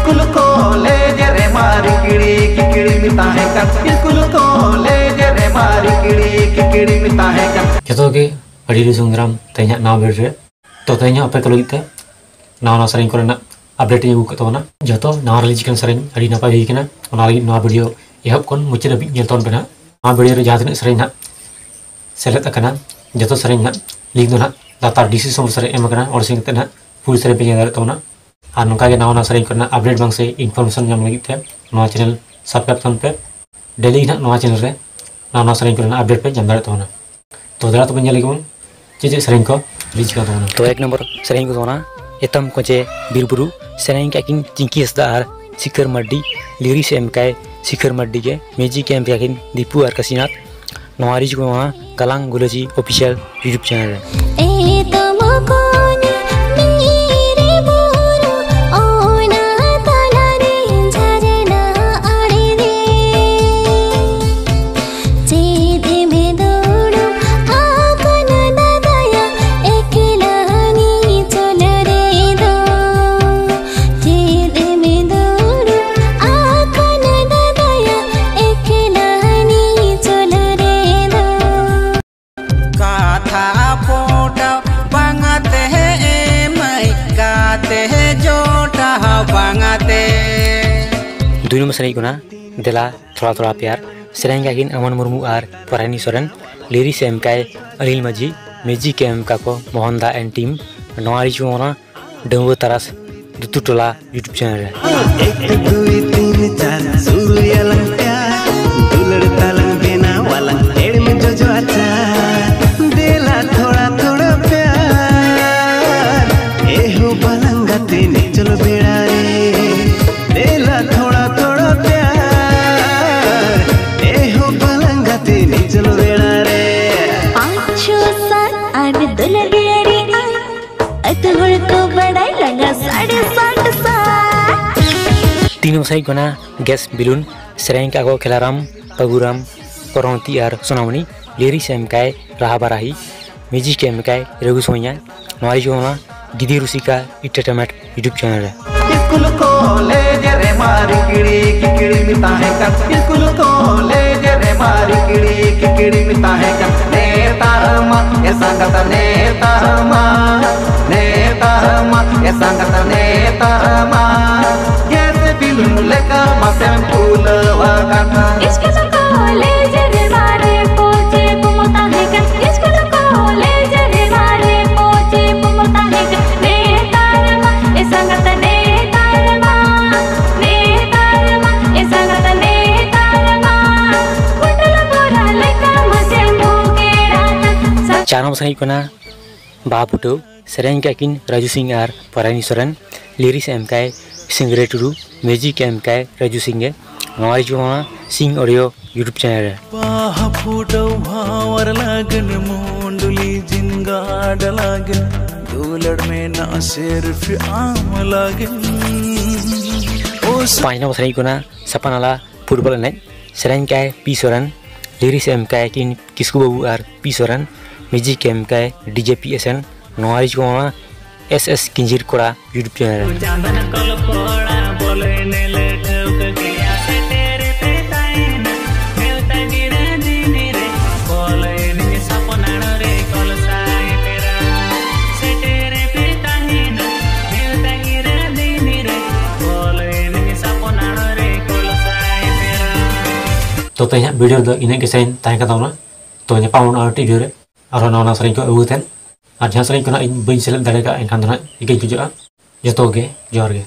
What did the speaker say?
School college रे मारी किड़ी किकड़ी मिताए का स्कूल कॉलेज रे मारी किड़ी किकड़ी मिताए का जतो के अड़ी री संग्राम तेना नाव बेर रे तो तेना अपे कलो इते नाव ना सरिंग करना अपडेट ᱤᱧ ᱟᱹᱜᱩ ᱠᱟᱜ ᱛᱟᱵᱚᱱᱟ ᱡᱚᱛᱚ ᱱᱟᱣᱟ ᱨᱤᱞᱤᱡ ᱠᱟᱱ ᱥᱮᱨᱮᱧ ᱟᱹᱰᱤ ᱱᱟᱯᱟᱭ ᱦᱩᱭ ᱠᱟᱱᱟ ᱚᱱᱟ ᱞᱟᱹᱜᱤᱫ ᱱᱚᱣᱟ ᱵᱷᱤᱰᱤᱭᱳ ᱮᱦᱚᱵ ᱠᱷᱚᱱ ᱢᱩᱪᱟᱹᱫ ᱦᱟᱹᱵᱤᱡ ᱧᱮᱞ ᱛᱟᱵᱚᱱ ᱯᱮ ᱱᱟᱦᱟᱜ ᱱᱚᱣᱟ ᱵᱷᱤᱰᱤᱭᱳ ᱨᱮ ᱡᱟᱦᱟᱸ ᱛᱤᱱᱟᱹᱜ ᱥᱮᱨᱮᱧ ᱱᱟᱦᱟᱜ ᱥᱮᱞᱮᱫ ᱟᱠᱟᱱᱟ ᱡᱚᱛᱚ ᱥᱮᱨᱮᱧ ᱱᱟᱦᱟᱜ ᱞᱤᱝᱠ ᱫᱚ ᱱᱟᱦᱟᱜ ᱞᱟᱛᱟᱨ ᱰᱤᱥᱠᱨᱤᱯᱥᱚᱱ ᱨᱮ ᱮᱢ ᱟᱠᱟᱱᱟ ᱚᱸᱰᱮ ᱥᱮᱱ ᱠᱟᱛᱮ ᱱᱟᱦᱟᱜ ᱯᱩᱨᱟᱹ ᱥᱮᱨᱮᱧ ᱯᱮ ᱧᱮᱞ ᱫᱟᱲᱮᱭᱟᱜ ᱛᱟᱵᱚᱱᱟ ᱟᱨ ᱱᱚᱝᱠᱟ ᱜᱮ ᱱᱟᱣᱟ ᱱᱟᱣᱟ ᱥᱮᱨᱮᱧ ᱠᱚᱨᱮᱱᱟᱜ ᱟᱯᱰᱮᱴ ᱵᱟᱝ ᱥᱮ ᱤᱱᱯᱷᱚᱨᱢᱮᱥᱚᱱ ᱧᱟᱢ ᱞᱟᱹᱜᱤᱫ ᱛᱮ ᱱᱚᱣᱟ ᱪᱮᱱᱮᱞ ᱥᱟᱵᱥᱠᱨᱟᱭᱤᱵ ᱛᱟᱵᱚᱱ ᱯᱮ ᱰᱮᱞᱤ ᱱᱟᱜ ᱱᱚᱣᱟ ᱪᱮᱱᱮᱞ ᱨᱮ ᱱᱟᱣᱟ ᱱᱟᱣᱟ ᱥᱮᱨᱮᱧ ᱠᱚᱨᱮᱱᱟᱜ ᱟᱯᱰᱮᱴ ᱯᱮ ᱧᱟᱢ ᱫᱟᱲᱮᱭᱟᱜ ᱛᱟᱵᱚᱱᱟ तो जरा तो पंजाली को चीज़ सेरिंग को रिच का दोना तो एक नंबर सेरिंग को दोना एतम को जे बीरबुरु सेरिंग का किंग चिंकी हसदा आर शिखर मड्डी लिरी से एम काय शिखर मड्डी के म्यूज़िक के एम का किंग दीपू आर कसिनाथ नवारी को वहाँ कलांग गुलजी ऑफिशियल यूट्यूब चैनल है काथा पोटा बांगते है मैं गाते है जोटा बांगते दुई नंबर सेरेंग को ना दिला थोड़ा थोड़ा प्यार सेरेंग का किन अमन मुर्मू आर परानी सोरेन लिरी से एमकाय अनिल माझी मेजी के एमका को मोहन दा एंड टीम नवारी वहाँ डंगो तरास दुतु टोला यूट्यूब चैनल सात आठ दुलगेरी आई अतुल को बड़ाई लगा साढ़े साठ सात तीन मसाई को ना गैस बिलून सेरेंग का को खिलाराम पगुराम करौती आर सोनामणि लिरी से एमकाय राहा बाराही मेजी के एमकाय रघु सोनिया नवारी को वहाँ गिदी रुसिका इंटरटेनमेंट यूट्यूब चैनल है। स्कूल कॉलेज रे मारी किड़ी किकड़ी मिता है का स्कूल कॉलेज रे मारी किड़ी किकड़ी मिता है का నేతహమ ఏ సంగత నేతహమ నేతహమ ఏ సంగత నేతహమ ఎస్ బిలులక మసెం పూలవ కథ ఇష్క సంకోలే नंबर सही को ना बापुटो सेरेंग का किन राजू सिंह आर परानी सोरेन लिरी से एमकाय सिंगरे टुडू मेजी के एमकाय राजू सिंह है नवारी को वहाँ सिंह ऑडियो यूट्यूब चैनल है फुटौ भावर लागन मुंडली जिनगाड लागन दुलड़ में ना सिर्फ़ आम लागन ओ पाँच नंबर सही को ना सपन वाला फुटबॉल एनज सेरेंग का है पी सोरेन लिरी से एमकाय किन किसकू बाबू आर पी सोरेन मेजी के एमकाय डीजे पी एस एन नवारी को एस एस किंजिर कोड़ा यूट्यूब चैनल ᱛᱚ ᱛᱮᱦᱮᱧᱟᱜ ᱵᱷᱤᱰᱤᱭᱳ ᱨᱮᱫᱚ ᱤᱱᱟᱹᱜ ᱜᱮ ᱥᱮᱨᱮᱧ ᱛᱟᱦᱮᱸ ᱠᱟᱱ ᱛᱟᱵᱚᱱᱟ ᱛᱚ ᱧᱟᱯᱟᱢ ᱟᱨ ᱢᱤᱫᱴᱤᱡ ᱵᱷᱤᱰᱤᱭᱳ ᱨᱮ ᱟᱨᱦᱚᱸ ᱱᱟᱣᱟ ᱥᱮᱨᱮᱧ ᱠᱚ ᱟᱹᱜᱩ ᱠᱟᱛᱮᱫ ᱟᱨ ᱡᱟᱦᱟᱸ ᱥᱮᱨᱮᱧ ᱠᱚ ᱱᱟᱜ ᱤᱧ ᱵᱟᱹᱧ ᱥᱮᱞᱮᱫ ᱫᱟᱲᱮ ᱠᱟᱜᱼᱟ ᱮᱱᱠᱷᱟᱱ ᱫᱚ ᱱᱟᱜ ᱤᱠᱟᱹᱧ ᱠᱷᱚᱡᱚᱜᱼᱟ ᱡᱚᱛᱚ ᱜᱮ ᱡᱚᱦᱟᱨ ᱜᱮ